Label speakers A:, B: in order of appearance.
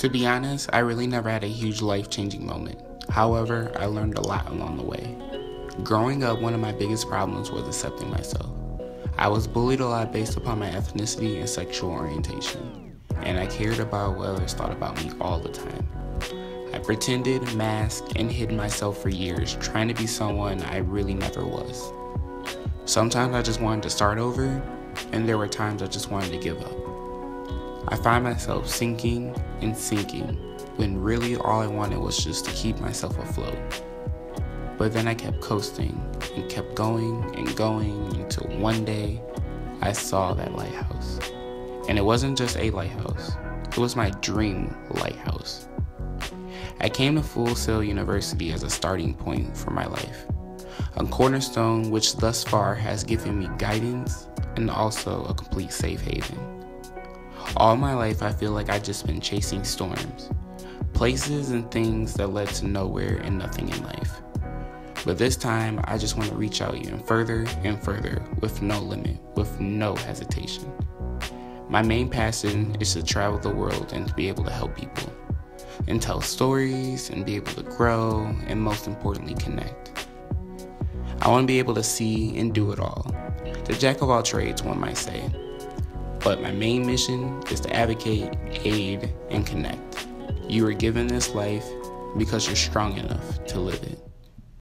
A: To be honest, I really never had a huge life changing moment. However, I learned a lot along the way. Growing up, one of my biggest problems was accepting myself. I was bullied a lot based upon my ethnicity and sexual orientation, and I cared about what others thought about me all the time. I pretended, masked, and hid myself for years, trying to be someone I really never was. Sometimes I just wanted to start over, and there were times I just wanted to give up. I find myself sinking and sinking when really all I wanted was just to keep myself afloat. But then I kept coasting and kept going and going until one day I saw that lighthouse. And it wasn't just a lighthouse, it was my dream lighthouse. I came to Full Sail University as a starting point for my life, a cornerstone which thus far has given me guidance and also a complete safe haven. All my life, I feel like I've just been chasing storms, places and things that led to nowhere and nothing in life. But this time, I just want to reach out even further and further with no limit, with no hesitation. My main passion is to travel the world and to be able to help people, and tell stories, and be able to grow, and most importantly, connect. I want to be able to see and do it all. The jack of all trades, one might say. But my main mission is to advocate, aid, and connect. You are given this life because you're strong enough to live it.